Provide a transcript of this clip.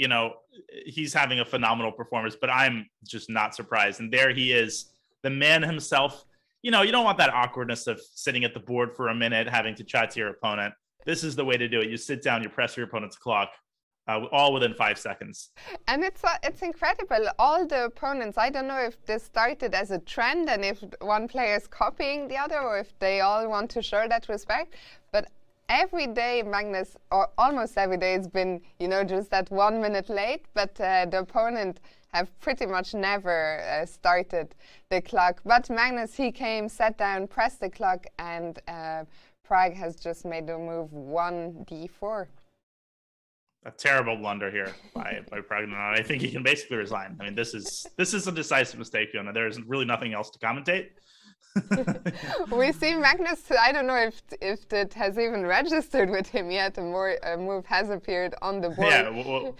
you know, he's having a phenomenal performance, but I'm just not surprised. And there he is, the man himself. You know, you don't want that awkwardness of sitting at the board for a minute, having to chat to your opponent. This is the way to do it. You sit down, you press your opponent's clock, uh, all within five seconds. And it's uh, it's incredible. All the opponents. I don't know if this started as a trend and if one player is copying the other, or if they all want to show that respect. But every day, Magnus, or almost every day, it's been you know just that one minute late. But uh, the opponent have pretty much never uh, started the clock. But Magnus, he came, sat down, pressed the clock, and uh, Pragg has just made the move one d4 a terrible blunder here by by Praggnanandhaa. I think he can basically resign. I mean, this is this is a decisive mistake, Fiona. There is really nothing else to commentate. we see Magnus. I don't know if if it has even registered with him yet. A more a move has appeared on the board. Yeah. We'll, we'll,